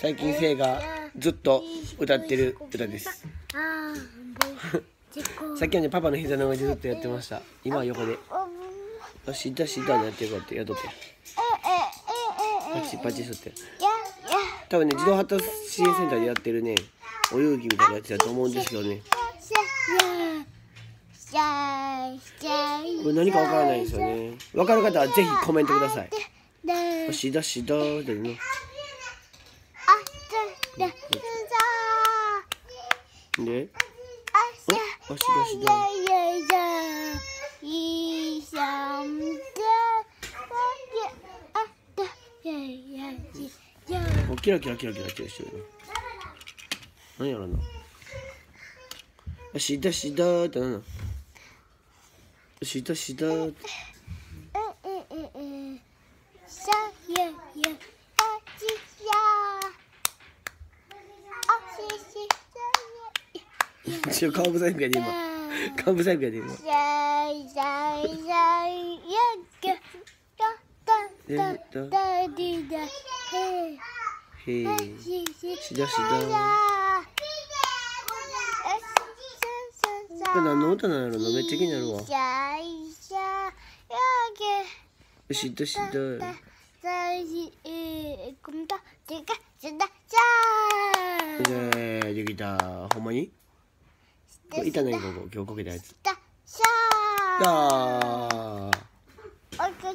最近せいがずっと歌ってる歌です。さっきはねパパの膝の上でずっとやってました。今は横で。あしだしだのやってるこうやってやっとって。パチパチすって多分ね自動発達支援センターでやってるねお遊戯みたいなやつだと思うんですけどね。これ何かわからないんですよね。わかる方はぜひコメントください。あしだしだでねであしだしだおキラキラキラキラキラしてるね何やろな。あしだしだって何なの。しだしだって一応顔不細工やで今顔不細工やで今へえしだしだこれ何の歌なんやろなめっちゃ気になるわしだしだでできたほんまに？いここ今日こけたやつ。あー cái...